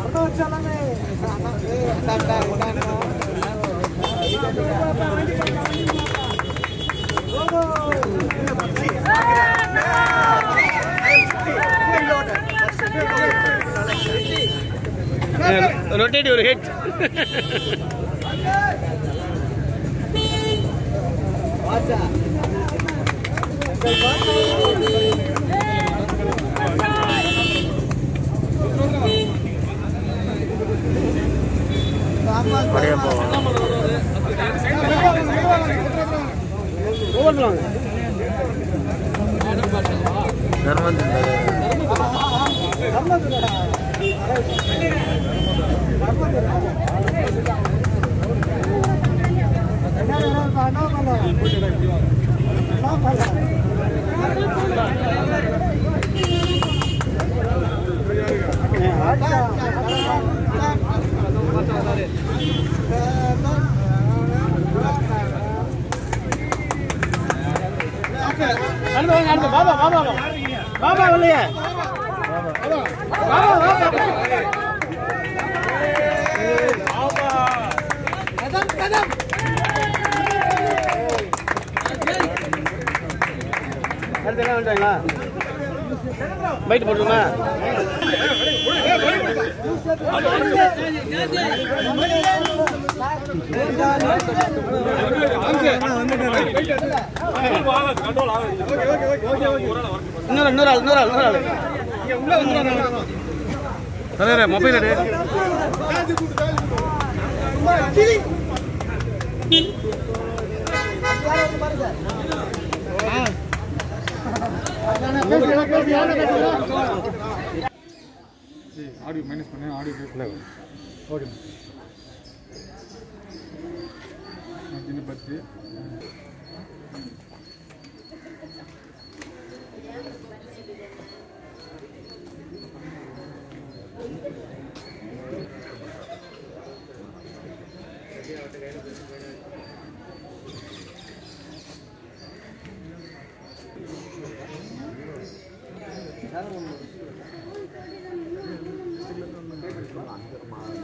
அருணாச்சலமே rotate ஒரு head அப்படியே போவோம் தர்மந்திர பாபா பாபா பாபா இல்லையே? வந்துட்டாங்களா? பைட்டு போட்டுருமா? இன்னொரு இன்னொரு ஆள் இன்னொரு ஆள் இன்னொரு ஆள் தலைவரே மொபைல் எடு ஆடியோ மைனஸ் பண்ணு ஆடியோ ஓகே சின்ன பத்து.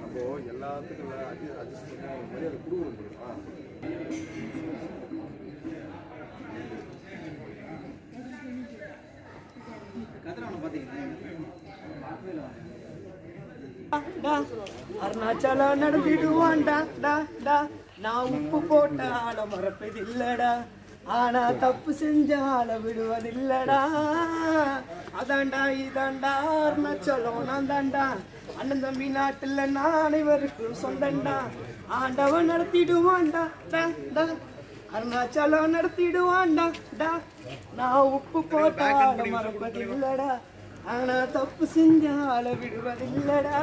அப்போ எல்லாத்துக்கும் அட்ஜஸ்ட் பண்ணி மரியாதை கொடுக்கணும் அருணாச்சல நடத்திடுவான்டா டா டா நான் உப்பு போட்ட ஆள மறப்பதில்லடா. ஆனா தப்பு செஞ்ச ஆள விடுவதில்லடா அதாண்டா இதாண்டா அருணாச்சலம் நான் தாண்டா அண்ணன் தம்பி நாட்டுல நான் அனைவருக்கும் சொந்தண்டா ஆண்டவன் நடத்திடுவான்டா டா டா. அருணாச்சலம் நடத்திடுவான்டா டா. நான் உப்பு போட்ட மறப்பதில்லடா. ஆனா தப்பு செஞ்ச ஆள விடுவதில்லடா.